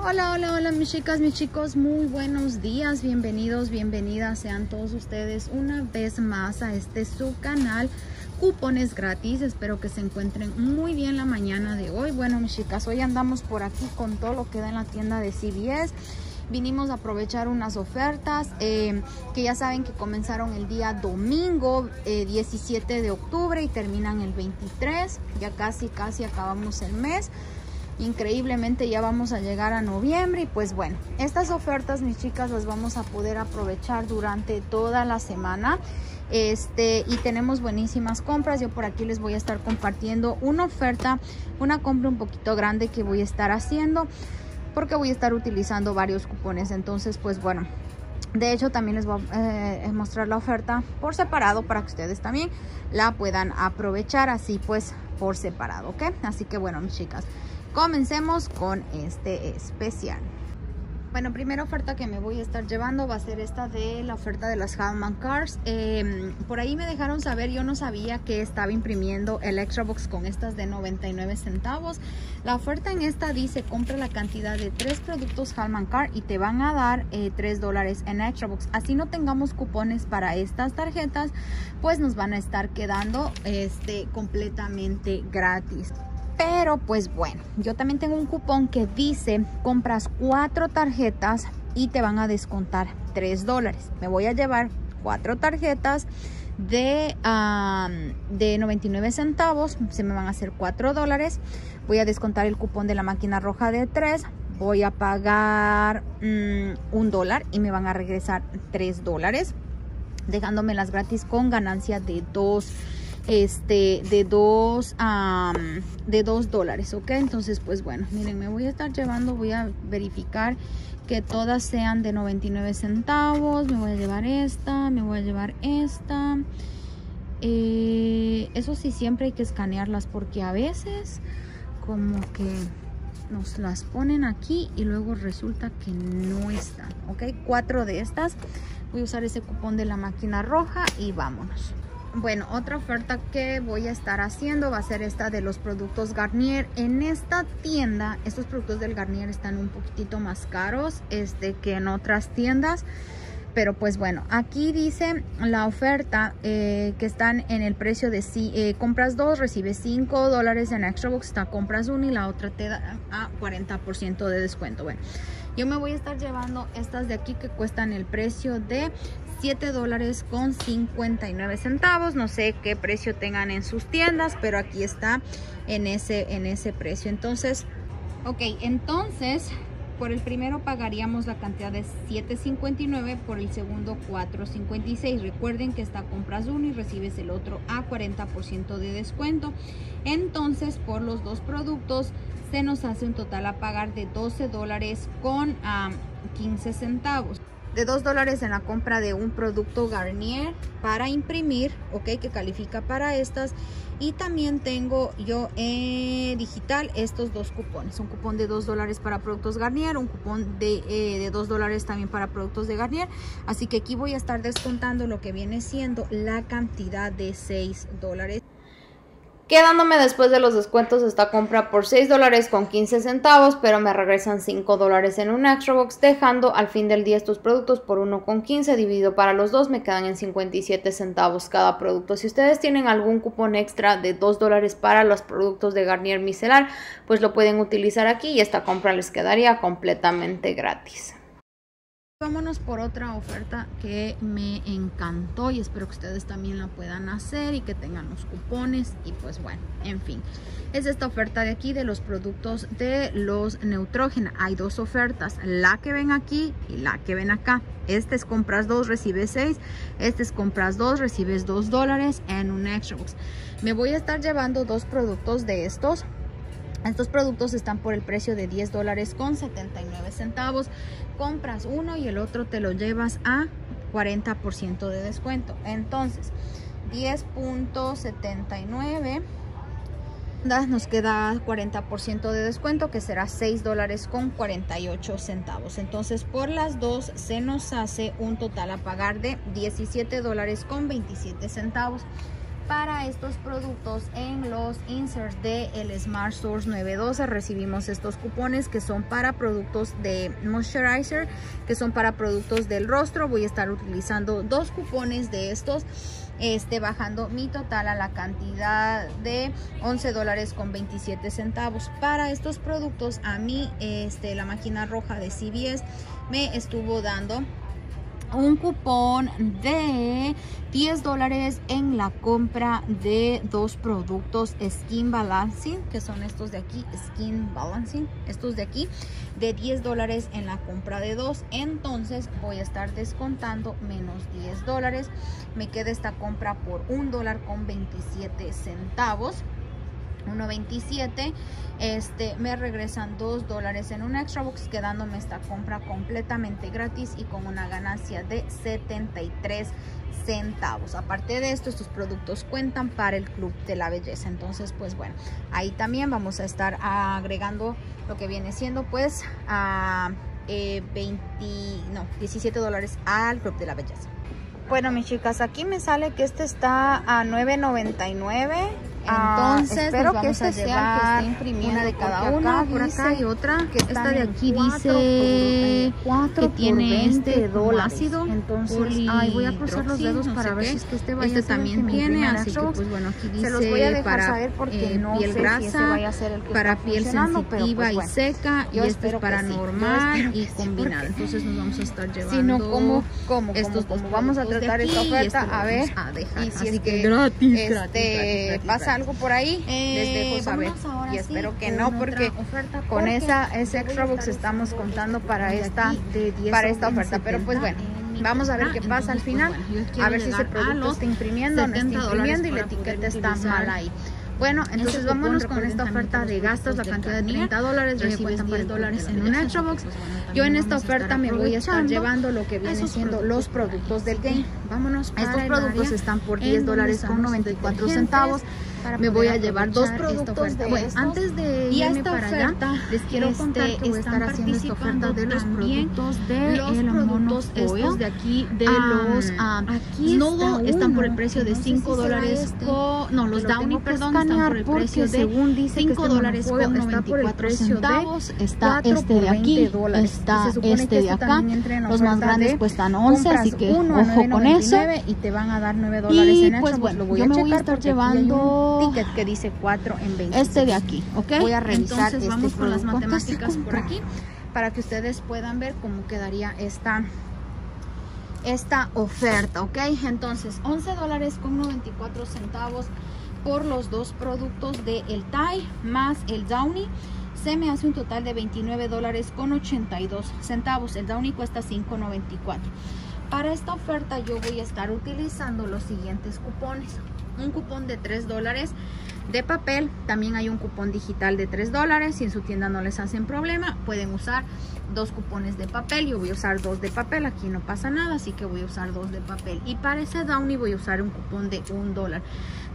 Hola, hola, hola mis chicas, mis chicos, muy buenos días, bienvenidos, bienvenidas sean todos ustedes una vez más a este su canal cupones gratis, espero que se encuentren muy bien la mañana de hoy, bueno mis chicas, hoy andamos por aquí con todo lo que da en la tienda de CBS vinimos a aprovechar unas ofertas eh, que ya saben que comenzaron el día domingo 17 eh, de octubre y terminan el 23 ya casi casi acabamos el mes increíblemente ya vamos a llegar a noviembre y pues bueno estas ofertas mis chicas las vamos a poder aprovechar durante toda la semana. Este y tenemos buenísimas compras. Yo por aquí les voy a estar compartiendo una oferta una compra un poquito grande que voy a estar haciendo porque voy a estar utilizando varios cupones. Entonces pues bueno de hecho también les voy a eh, mostrar la oferta por separado para que ustedes también la puedan aprovechar así pues por separado ok así que bueno mis chicas Comencemos con este especial. Bueno, primera oferta que me voy a estar llevando va a ser esta de la oferta de las Hallman Cars. Em, por ahí me dejaron saber, yo no sabía que estaba imprimiendo el con estas de 99 centavos. La oferta en esta dice compra la cantidad de tres productos Hallman Car y te van a dar eh, 3 dólares en Extra Box. Así no tengamos cupones para estas tarjetas, pues nos van a estar quedando este, completamente gratis. Pero pues bueno, yo también tengo un cupón que dice compras cuatro tarjetas y te van a descontar 3 dólares. Me voy a llevar cuatro tarjetas de, de 99 centavos. Se me van a hacer 4 dólares. Voy a descontar el cupón de la máquina roja de 3. Voy a pagar mm, un dólar y me van a regresar 3 dólares. Dejándome las gratis con ganancia de 2 este de dos de dos dólares ok entonces pues bueno miren me voy a estar llevando voy a verificar que todas sean de 99 centavos me voy a llevar esta me voy a llevar esta. Eh, eso sí siempre hay que escanearlas porque a veces como que nos las ponen aquí y luego resulta que no están ok cuatro de estas. Voy a usar ese cupón de la máquina roja y vámonos bueno, otra oferta que voy a estar haciendo va a ser esta de los productos Garnier. En esta tienda, estos productos del Garnier están un poquitito más caros este, que en otras tiendas. Pero pues bueno, aquí dice la oferta eh, que están en el precio de si eh, compras dos, recibes 5 dólares en Extra Box, está compras una y la otra te da a 40% de descuento. Bueno, yo me voy a estar llevando estas de aquí que cuestan el precio de 7 dólares con 59 centavos. No sé qué precio tengan en sus tiendas, pero aquí está en ese, en ese precio. Entonces, ok, entonces por el primero pagaríamos la cantidad de 7.59, por el segundo 4.56. Recuerden que esta compras uno y recibes el otro a 40% de descuento. Entonces, por los dos productos se nos hace un total a pagar de 12 dólares con 15 centavos de 2 dólares en la compra de un producto Garnier para imprimir, ok, que califica para estas. Y también tengo yo en digital estos dos cupones. Un cupón de 2 dólares para productos Garnier, un cupón de, eh, de 2 dólares también para productos de Garnier. Así que aquí voy a estar descontando lo que viene siendo la cantidad de 6 dólares quedándome después de los descuentos esta compra por 6 dólares con 15 centavos, pero me regresan 5 dólares en un extra box, dejando al fin del día estos productos por 1 con 15 dividido para los dos, me quedan en 57 centavos cada producto. Si ustedes tienen algún cupón extra de 2 dólares para los productos de Garnier micelar, pues lo pueden utilizar aquí y esta compra les quedaría completamente gratis. Vámonos por otra oferta que me encantó y espero que ustedes también la puedan hacer y que tengan los cupones y pues bueno, en fin. Es esta oferta de aquí de los productos de los Neutrogena. Hay dos ofertas, la que ven aquí y la que ven acá. Este es compras dos, recibes 6. Este es compras dos, recibes 2 dólares en un extra box. Me voy a estar llevando dos productos de estos estos productos están por el precio de 10 dólares con 79 centavos. Compras uno y el otro te lo llevas a 40% de descuento. Entonces, 10.79 nos queda 40% de descuento que será 6 dólares con 48 centavos. Entonces, por las dos se nos hace un total a pagar de 17 dólares con 27 centavos para estos productos en los inserts de el Smart Source 912 recibimos estos cupones que son para productos de moisturizer que son para productos del rostro voy a estar utilizando dos cupones de estos este, bajando mi total a la cantidad de 11 dólares con 27 centavos. Para estos productos a mí este, la máquina roja de CVS me estuvo dando un cupón de 10 dólares en la compra de dos productos Skin Balancing, que son estos de aquí, Skin Balancing, estos de aquí, de 10 dólares en la compra de dos. Entonces voy a estar descontando menos 10 dólares. Me queda esta compra por un dólar con 27 centavos. 1.27 este me regresan 2 dólares en un extra box quedándome esta compra completamente gratis y con una ganancia de 73 centavos. Aparte de esto estos productos cuentan para el club de la belleza. Entonces pues bueno ahí también vamos a estar agregando lo que viene siendo pues a 20 eh, no 17 dólares al club de la belleza. Bueno mis chicas aquí me sale que este está a 9.99 Ah, Entonces, espero que este sea que esté una de cada una. Por acá hay otra. Que esta de aquí dice que tiene este ácido. Entonces, ay, voy a cruzar los dedos para ver si es que este vaya este también tiene. Así que, pues bueno, aquí dice Se los voy a dejar para saber porque eh, no piel sé grasa, si vaya a ser el que para piel sensitiva pues, bueno, y seca. y este es para normal y combinado. Entonces, nos vamos a estar llevando. Si no, ¿cómo? ¿Cómo? Estos como vamos a tratar esta oferta, a ver. Y si es que gratis, este pasa algo por ahí, les dejo eh, saber. Y espero que no, porque con esa ese extra box estamos contando para esta, para esta oferta. Pero pues bueno, vamos a ver qué pasa al final. A ver si ese producto está imprimiendo, no está imprimiendo y la etiqueta está mal ahí. Bueno, entonces vámonos con esta oferta de gastos, la cantidad de 30 dólares, recibes 10 dólares en un extra box. Yo en esta oferta me voy a estar llevando lo que viene siendo los productos del game. Vámonos. Estos productos están por 10 dólares con 94 centavos me voy a llevar dos productos de bueno, antes de y irme para allá les quiero este, contar que voy a estar haciendo esta oferta de los productos de los productos estos de aquí de los um, aquí Snowball están por el precio de 5 dólares este, no los Downy perdón están por el precio de según dice 5 este dólares con 94 centavos está este de aquí está este de acá. los más grandes cuestan 11 así que ojo con eso. y te van a dar 9 dólares en pues bueno yo me voy a estar llevando ticket que dice 4 en 20. Este de aquí, ¿ok? Voy a revisar Entonces, vamos con las matemáticas por aquí para que ustedes puedan ver cómo quedaría esta esta oferta, ¿ok? Entonces, 11 dólares con 94 centavos por los dos productos de el Thai más el Downy se me hace un total de 29 dólares con 82 centavos. El Downy cuesta 5.94. Para esta oferta yo voy a estar utilizando los siguientes cupones un cupón de 3 dólares de papel. También hay un cupón digital de 3 dólares. Si en su tienda no les hacen problema, pueden usar dos cupones de papel. Yo voy a usar dos de papel. Aquí no pasa nada, así que voy a usar dos de papel. Y para ese Downy voy a usar un cupón de 1 dólar.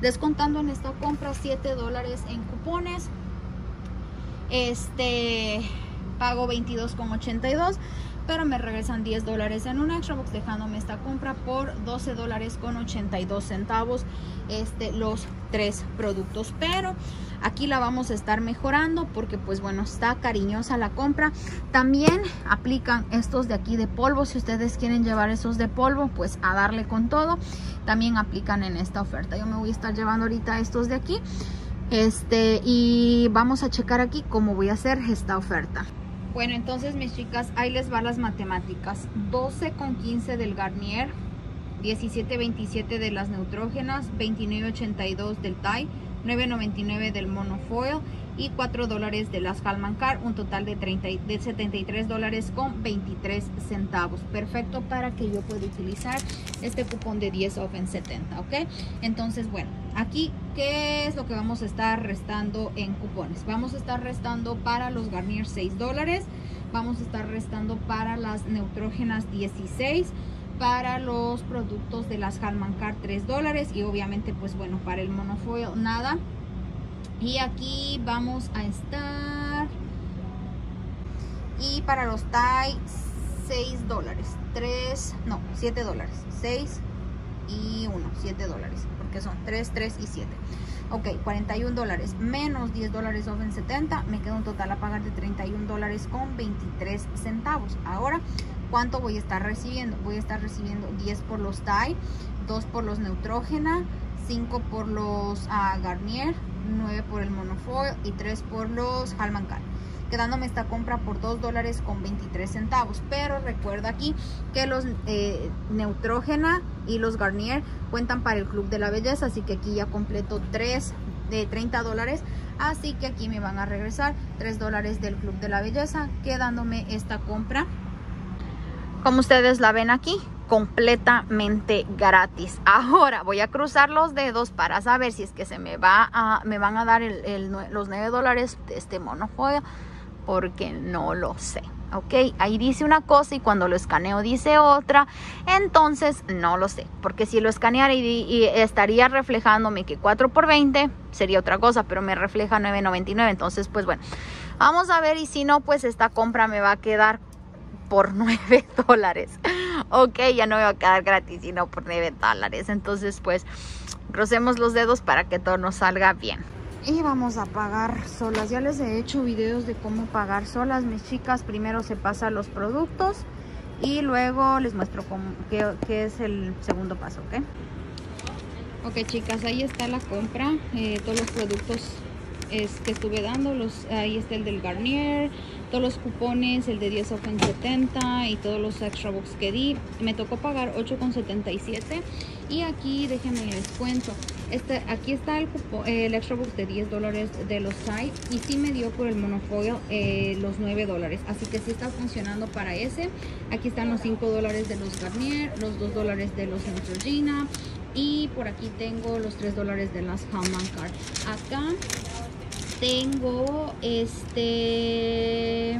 Descontando en esta compra 7 dólares en cupones. Este pago 22,82 pero me regresan 10 dólares en un extra box dejándome esta compra por 12 dólares con 82 centavos este los tres productos. Pero aquí la vamos a estar mejorando porque pues bueno está cariñosa la compra. También aplican estos de aquí de polvo. Si ustedes quieren llevar esos de polvo pues a darle con todo. También aplican en esta oferta. Yo me voy a estar llevando ahorita estos de aquí. Este y vamos a checar aquí cómo voy a hacer esta oferta bueno, entonces mis chicas, ahí les va las matemáticas. 12 con 15 del Garnier, 17.27 de las neutrógenas, 29.82 del TAI, 9.99 del monofoil y 4 dólares de las Halman Car, un total de, 30, de 73 dólares con 23 centavos. Perfecto para que yo pueda utilizar este cupón de 10 off en 70, ¿ok? Entonces, bueno, aquí, ¿qué es lo que vamos a estar restando en cupones? Vamos a estar restando para los Garnier 6 dólares, vamos a estar restando para las neutrógenas 16 para los productos de las Halman Car 3 dólares. Y obviamente pues bueno para el monofoil nada. Y aquí vamos a estar. Y para los TAI 6 dólares. 3 no 7 dólares. 6 y 1, 7 dólares, porque son 3, 3 y 7. Ok, 41 dólares. Menos 10 dólares off en 70, me queda un total a pagar de 31 dólares con 23 centavos. Ahora, ¿cuánto voy a estar recibiendo? Voy a estar recibiendo 10 por los dye, 2 por los Neutrogena, 5 por los uh, Garnier, 9 por el Monofoil y 3 por los Halmancal quedándome esta compra por 2 dólares con 23 centavos. Pero recuerda aquí que los eh, Neutrógena y los Garnier cuentan para el Club de la Belleza, así que aquí ya completo 3 de 30 dólares. Así que aquí me van a regresar 3 dólares del Club de la Belleza, quedándome esta compra. Como ustedes la ven aquí, completamente gratis. Ahora voy a cruzar los dedos para saber si es que se me va a, me van a dar los 9 dólares de este monofoil porque no lo sé. ¿ok? Ahí dice una cosa y cuando lo escaneo dice otra, entonces no lo sé, porque si lo escaneara y, estaría reflejándome que 4 por 20 sería otra cosa, pero me refleja 9.99, entonces pues bueno, vamos a ver y si no, pues esta compra me va a quedar por 9 dólares, ok, ya no me va a quedar gratis, sino por 9 dólares, entonces pues crucemos los dedos para que todo nos salga bien. Y vamos a pagar solas. Ya les he hecho videos de cómo pagar solas. Mis chicas primero se pasan los productos y luego les muestro cómo, qué, es el segundo paso ok ok chicas ahí está la compra. Eh, todos los productos es que estuve dando los ahí está el del Garnier todos los cupones el de 10 off en 70 y todos los extra box que di me tocó pagar 8,77 y aquí déjenme les cuento este, aquí está el, el extra box de 10 dólares de los side y sí me dio por el monofoil eh, los 9 dólares. Así que sí está funcionando para ese. Aquí están los 5 dólares de los Garnier, los 2 dólares de los Neutrogena y por aquí tengo los 3 dólares de las Hallman Card. Acá tengo este...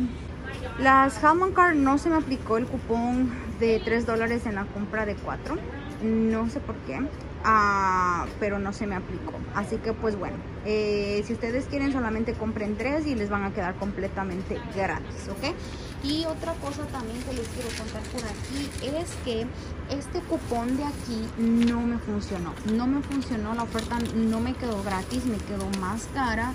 Las Hallman Card no se me aplicó el cupón de 3 dólares en la compra de 4. No sé por qué. Ah, pero no se me aplicó así que pues bueno eh, si ustedes quieren solamente compren tres y les van a quedar completamente gratis ok y otra cosa también que les quiero contar por aquí es que este cupón de aquí no me funcionó no me funcionó la oferta no me quedó gratis me quedó más cara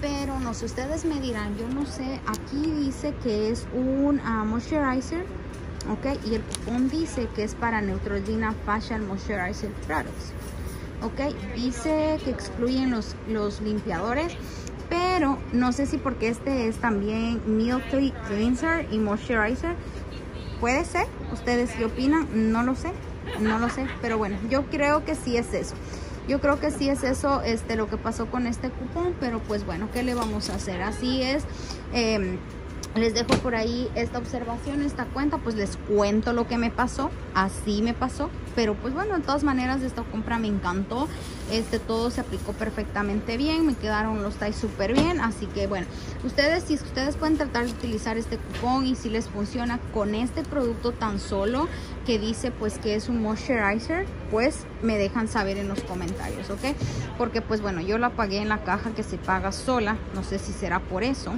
pero no sé ustedes me dirán yo no sé aquí dice que es un uh, moisturizer ok y el cupón dice que es para Neutrogena Facial Moisturizer Products ok dice que excluyen los, los limpiadores pero no sé si porque este es también Milk Cleanser y Moisturizer puede ser, ustedes qué opinan, no lo sé no lo sé, pero bueno, yo creo que sí es eso yo creo que sí es eso este, lo que pasó con este cupón, pero pues bueno, ¿qué le vamos a hacer? Así es. Eh, les dejo por ahí esta observación, esta cuenta, pues les cuento lo que me pasó, así me pasó, pero pues bueno, de todas maneras esta compra me encantó, este todo se aplicó perfectamente bien, me quedaron los ties súper bien, así que bueno, ustedes si ustedes pueden tratar de utilizar este cupón y si les funciona con este producto tan solo que dice pues que es un moisturizer, pues me dejan saber en los comentarios, ¿ok? Porque pues bueno, yo la pagué en la caja que se paga sola, no sé si será por eso,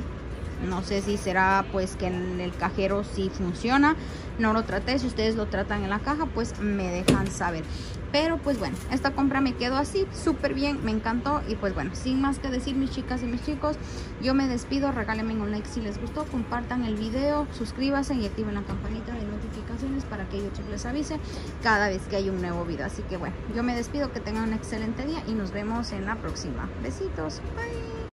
no sé si será pues que en el cajero sí funciona. No lo traté. Si ustedes lo tratan en la caja, pues me dejan saber. Pero pues bueno, esta compra me quedó así, súper bien, me encantó. Y pues bueno, sin más que decir mis chicas y mis chicos, yo me despido. Regálenme un like si les gustó, compartan el video, suscríbanse y activen la campanita de notificaciones para que YouTube les avise cada vez que hay un nuevo video. Así que bueno, yo me despido, que tengan un excelente día y nos vemos en la próxima. Besitos, bye.